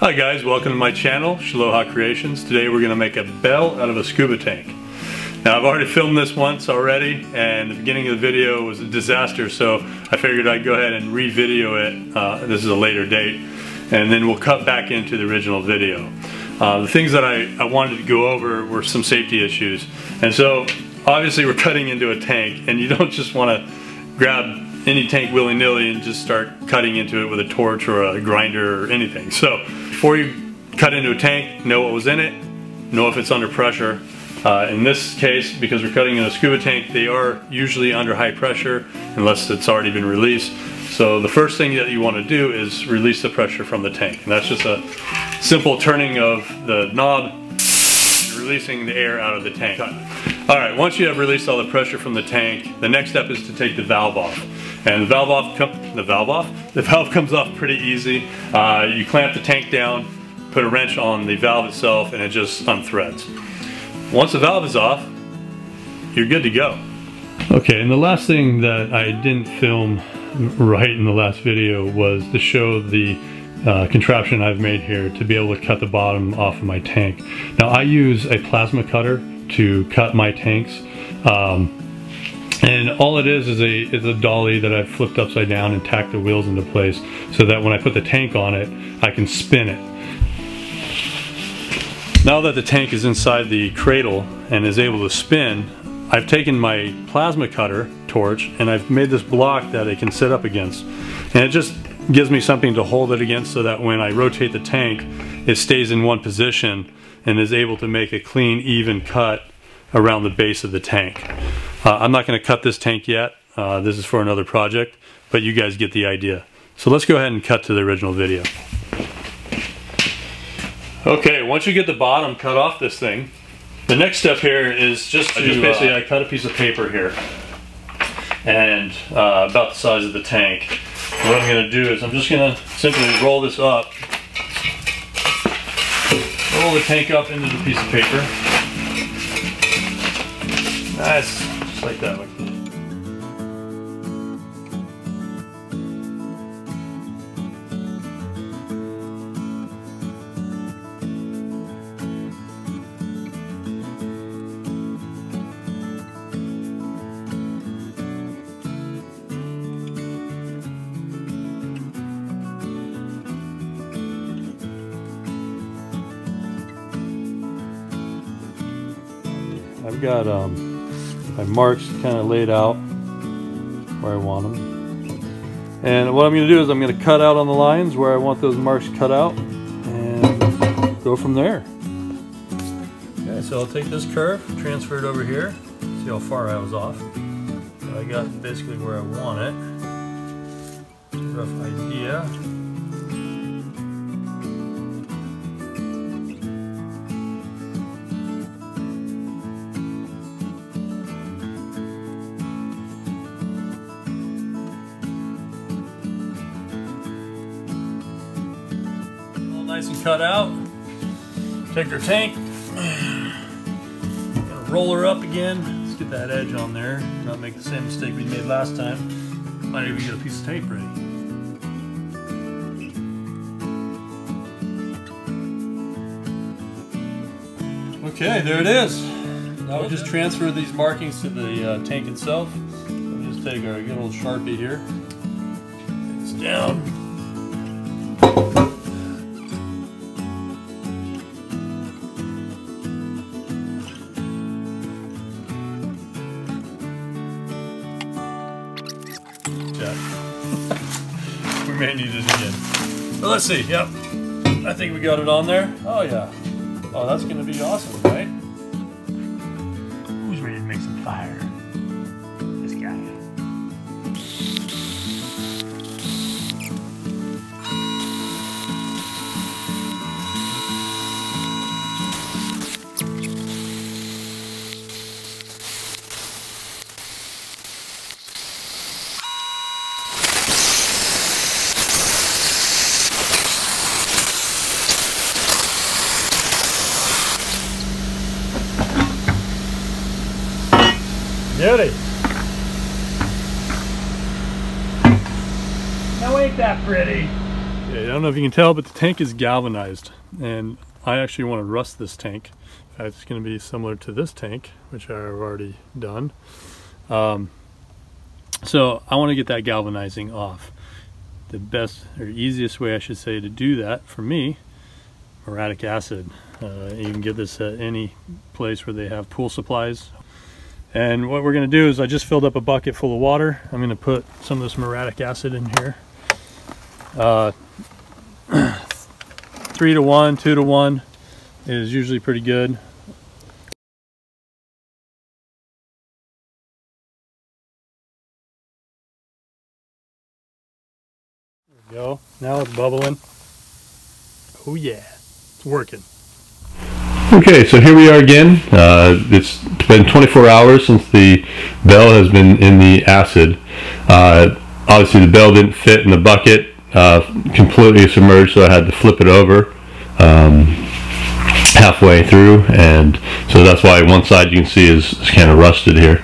Hi guys, welcome to my channel, Shaloha Creations. Today we're going to make a bell out of a scuba tank. Now I've already filmed this once already and the beginning of the video was a disaster so I figured I'd go ahead and re-video it. Uh, this is a later date and then we'll cut back into the original video. Uh, the things that I, I wanted to go over were some safety issues and so obviously we're cutting into a tank and you don't just want to grab any tank willy-nilly and just start cutting into it with a torch or a grinder or anything. So before you cut into a tank, know what was in it, know if it's under pressure. Uh, in this case, because we're cutting in a scuba tank, they are usually under high pressure unless it's already been released. So the first thing that you want to do is release the pressure from the tank. And that's just a simple turning of the knob, releasing the air out of the tank. All right, once you have released all the pressure from the tank, the next step is to take the valve off. And the valve off, the valve off? The valve comes off pretty easy. Uh, you clamp the tank down, put a wrench on the valve itself, and it just unthreads. Once the valve is off, you're good to go. Okay, and the last thing that I didn't film right in the last video was to show the uh, contraption I've made here to be able to cut the bottom off of my tank. Now I use a plasma cutter to cut my tanks. Um, and all it is is a, is a dolly that I've flipped upside down and tacked the wheels into place so that when I put the tank on it, I can spin it. Now that the tank is inside the cradle and is able to spin, I've taken my plasma cutter torch and I've made this block that it can sit up against. And it just gives me something to hold it against so that when I rotate the tank, it stays in one position and is able to make a clean, even cut around the base of the tank. Uh, I'm not going to cut this tank yet. Uh, this is for another project, but you guys get the idea. So let's go ahead and cut to the original video. Okay, once you get the bottom cut off this thing, the next step here is just to, just basically uh, I cut a piece of paper here and uh, about the size of the tank. what I'm going to do is I'm just going to simply roll this up, roll the tank up into the piece of paper. Nice, just like that. I've got um, my marks kind of laid out where I want them. And what I'm going to do is I'm going to cut out on the lines where I want those marks cut out and go from there. Okay, so I'll take this curve, transfer it over here, see how far I was off. So I got basically where I want it. Rough idea. Nice and cut out. Take our tank, roll her up again. Let's get that edge on there, not make the same mistake we made last time. Might even get a piece of tape ready. Okay, there it is. Now we just transfer these markings to the uh, tank itself. We'll just take our good old Sharpie here. It's down. Need it again. But let's see, yep. I think we got it on there. Oh yeah. Oh, that's gonna be awesome, right? Who's ready to make some fire? Beauty. Now ain't that pretty? I don't know if you can tell, but the tank is galvanized and I actually want to rust this tank. In fact, it's going to be similar to this tank, which I've already done. Um, so I want to get that galvanizing off. The best or easiest way I should say to do that for me, muriatic acid. Uh, you can get this at any place where they have pool supplies. And what we're going to do is I just filled up a bucket full of water. I'm going to put some of this muriatic acid in here. Uh, three to one, two to one is usually pretty good. There we go. Now it's bubbling. Oh yeah, it's working. Okay, so here we are again. Uh, it's been 24 hours since the bell has been in the acid. Uh, obviously the bell didn't fit in the bucket, uh, completely submerged, so I had to flip it over. Um, halfway through and so that's why one side you can see is, is kind of rusted here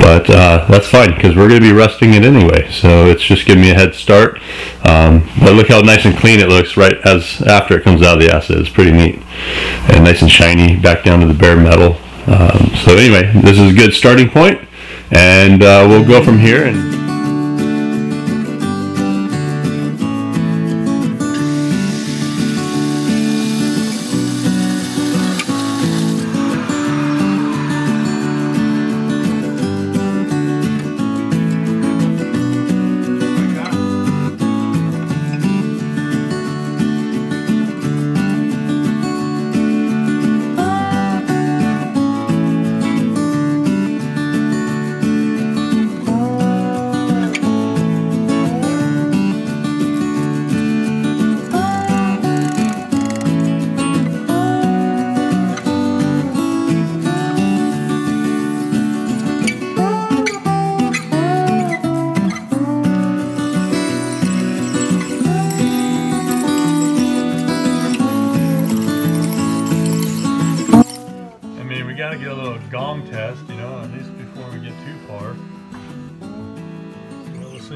but uh, that's fine because we're going to be rusting it anyway so it's just giving me a head start um, but look how nice and clean it looks right as after it comes out of the acid it's pretty neat and nice and shiny back down to the bare metal um, so anyway this is a good starting point and uh, we'll go from here and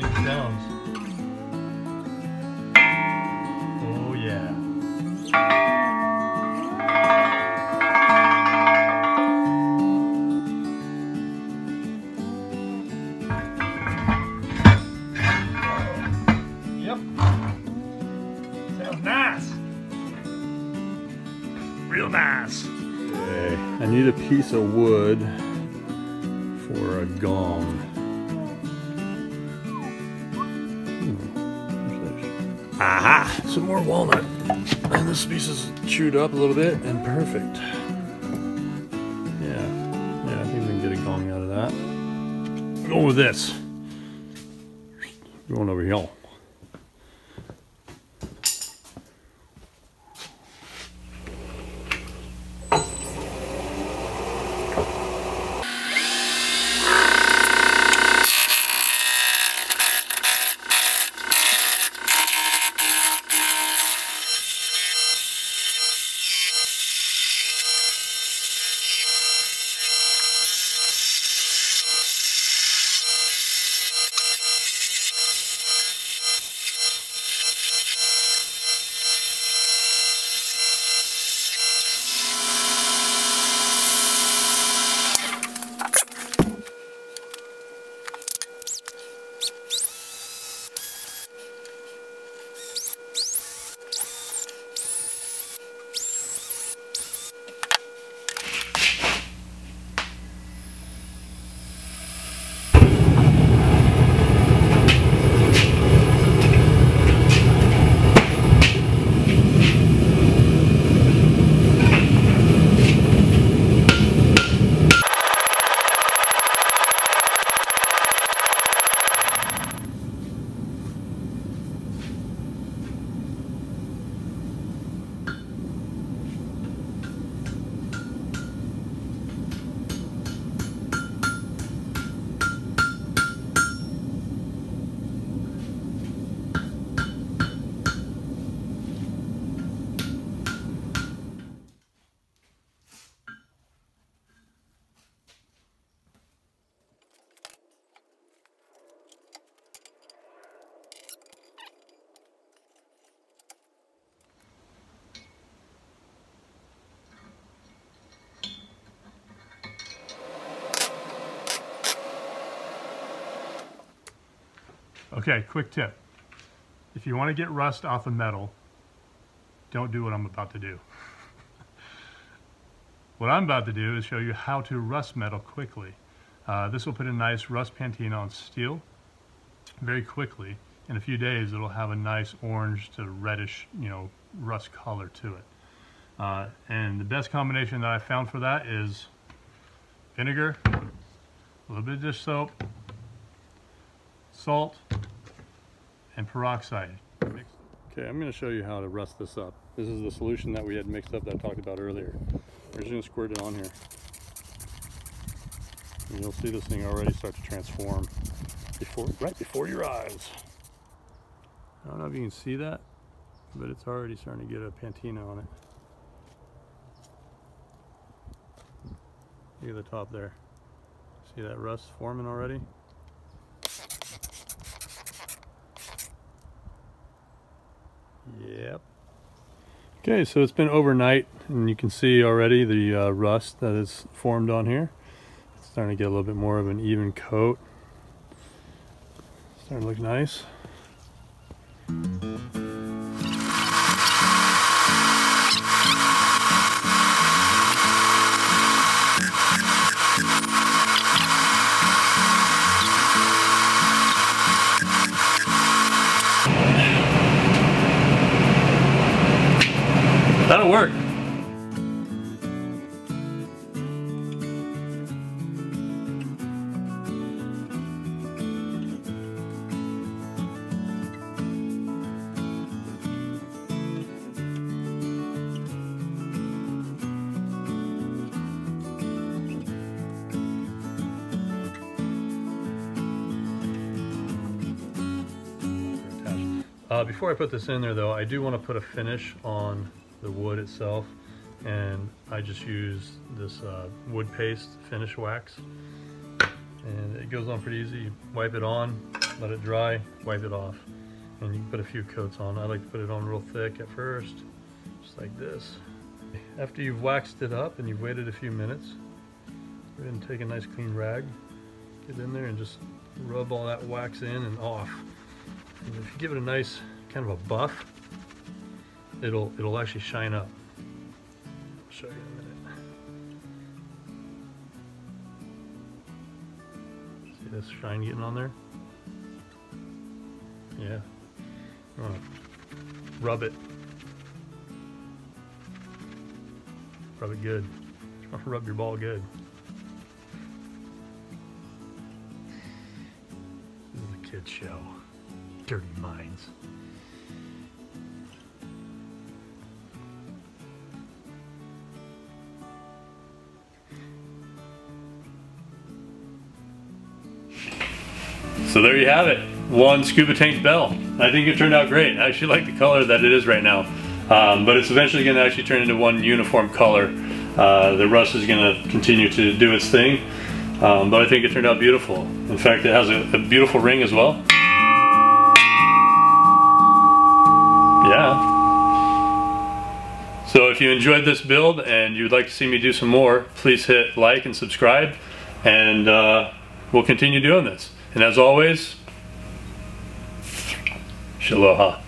sounds. Oh yeah. Yep. Sounds nice. Real nice. Okay, I need a piece of wood for a gong. Aha! Some more walnut. And this piece is chewed up a little bit and perfect. Yeah, yeah, I think we can get a gong out of that. Go with this. Going over here. Okay, quick tip. If you want to get rust off a metal, don't do what I'm about to do. what I'm about to do is show you how to rust metal quickly. Uh, this will put a nice rust patina on steel very quickly. In a few days, it'll have a nice orange to reddish, you know, rust color to it. Uh, and the best combination that I found for that is vinegar, a little bit of dish soap, salt, and peroxide. Okay, I'm going to show you how to rust this up. This is the solution that we had mixed up that I talked about earlier. We're just going to squirt it on here. And you'll see this thing already start to transform before, right before your eyes. I don't know if you can see that, but it's already starting to get a patina on it. Look at the top there. See that rust forming already? Yep. Okay, so it's been overnight and you can see already the uh, rust that is formed on here. It's starting to get a little bit more of an even coat. Starting to look nice. Work. Uh, before I put this in there though, I do want to put a finish on the wood itself and I just use this uh, wood paste finish wax and it goes on pretty easy. You wipe it on, let it dry, wipe it off and you can put a few coats on. I like to put it on real thick at first, just like this. After you've waxed it up and you've waited a few minutes, go ahead and take a nice clean rag, get in there and just rub all that wax in and off. And if you give it a nice kind of a buff, it'll it'll actually shine up. I'll show you in a minute. See this shine getting on there? Yeah. Rub it. Rub it good. Rub your ball good. This is a kid's show. Dirty minds. Have it, one scuba tank bell. I think it turned out great. I actually like the color that it is right now. Um, but it's eventually going to actually turn into one uniform color. Uh, the rust is going to continue to do its thing. Um, but I think it turned out beautiful. In fact, it has a, a beautiful ring as well. Yeah. So if you enjoyed this build and you'd like to see me do some more, please hit like and subscribe and uh, we'll continue doing this. And as always, Shaloha.